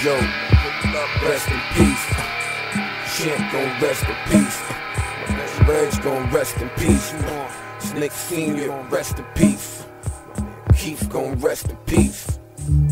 Joe, rest in peace. Champ gon' rest in peace. Reg gon' rest in peace. Snick Senior, rest in peace. Keith gon' rest in peace.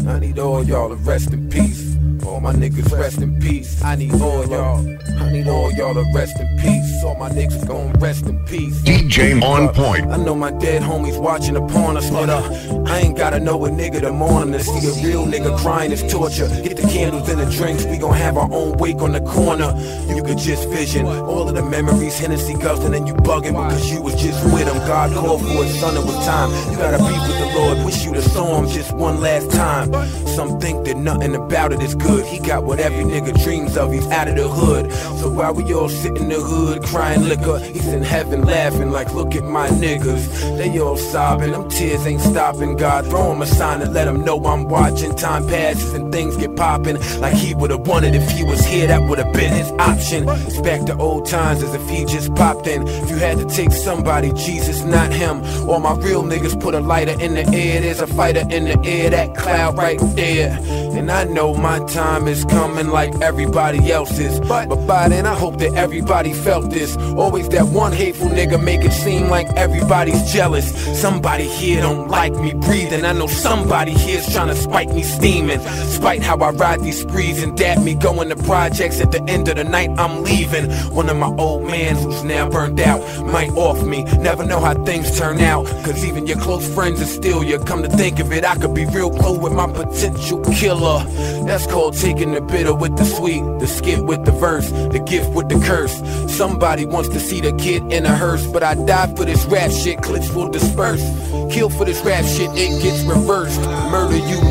I need all y'all to rest in peace. All my niggas rest in peace. I need all y'all. I need all y'all to rest in peace. All my niggas gon' rest in peace. DJ on point. I know my dead homies watching the porn us, but uh, I ain't gotta know a nigga to mourn him to see a real nigga crying is torture. Get the candles and the drinks, we gon' have our own wake on the corner. You could just vision all of the memories, Hennessy guzzling, and you bugging because you was just with him. God called for his son, it was time. You gotta be with the Lord, wish you saw him just one last time. Some think that nothing about it is good. He got what every nigga dreams of, he's out of the hood. So while we all sit in the hood crying liquor, he's in heaven laughing like, look at my niggas. They all sobbing, them tears ain't stopping. God throw him a sign to let him know I'm watching. Time passes and things get popping. Like he would've wanted if he was here, that would've been his option. It's back to old times as if he just popped in. If you had to take somebody, Jesus, not him. All my real niggas put a lighter in the air. There's a fighter in the air, that cloud right there. And I know my time is coming like everybody else's. But, but by then, I hope that everybody felt this. Always that one hateful nigga make it seem like everybody's jealous. Somebody here don't like me breathing. I know somebody here's trying to spike me steaming. Spite how I ride these sprees and dap me going to projects at the end of the night. I'm leaving. One of my old mans who's now burned out might off me. Never know how things turn out. Cause even your close friends are still you. Come to think of it, I could be real close with my potential killer. That's called taking the bitter with the sweet, the skit with the verse, the gift with the curse. Somebody wants to see the kid in a hearse, but I die for this rap shit, clips will disperse. Kill for this rap shit, it gets reversed. Murder you.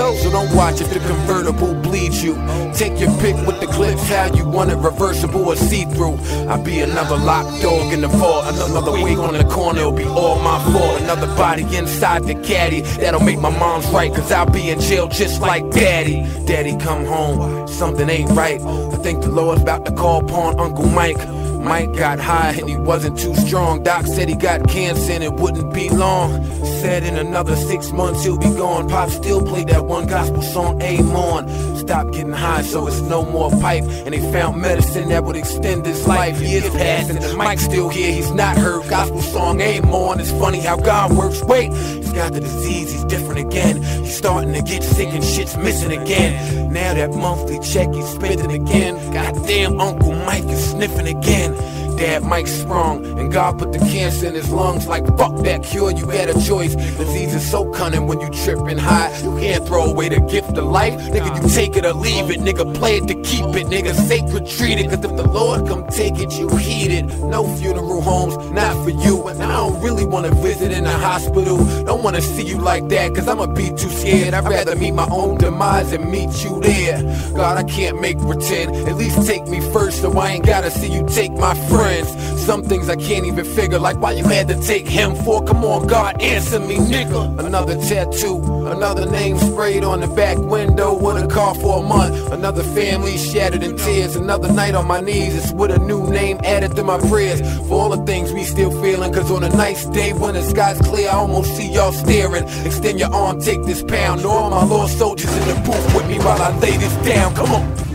So, so don't watch if the convertible bleeds you. Take your pick with the clips, how you want it, reversible or see-through. I'll be another locked dog in the vault, another wake on the corner, it'll be all my fault. Another body inside the caddy, that'll make my mom's right, cause I'll be in jail just like daddy. Daddy come home, something ain't right. I think the Lord's about to call upon Uncle Mike. Mike got high and he wasn't too strong. Doc said he got cancer and it wouldn't be long. Said in another six months he'll be gone. Pop still played that one gospel song, Aim on. Stop getting high so it's no more pipe. And they found medicine that would extend his life. Years passed and Mike's still here, he's not heard. Gospel song, Aim on. It's funny how God works. Wait, he's got the disease, he's different again. He's starting to get sick and shit's missing again. Now that monthly check he's spending again. Goddamn, Uncle Mike is sniffing again. Dad Mike's sprung, and God put the cancer in his lungs. Like fuck that cure, you had a choice. Disease is so cunning when you tripping high. You can't throw away the gift of life, nigga. You take it or leave it, nigga. Play it to keep it, nigga. Sacred treat it, cause if the Lord come take it, you heed it. No funeral homes, not for you. And I don't really wanna visit in a hospital. Don't wanna see you like that, cause I'ma be too scared. I'd rather meet my own demise and meet you there. God, I can't make pretend. At least take me first, so I ain't gotta see you take my friends. Some things I can't even figure, like why you had to take him for. Come on, God, answer me, nigga. Another tattoo, another name sprayed on the back window with a car for a month. Another family shattered in tears. Another night on my knees, it's with a new name added to my prayers. For all the things we still feeling, cause on a nice day when the sky's clear, I almost see y'all staring. Extend your arm, take this pound. All my lost soldiers in the booth with me while I lay this down. Come on.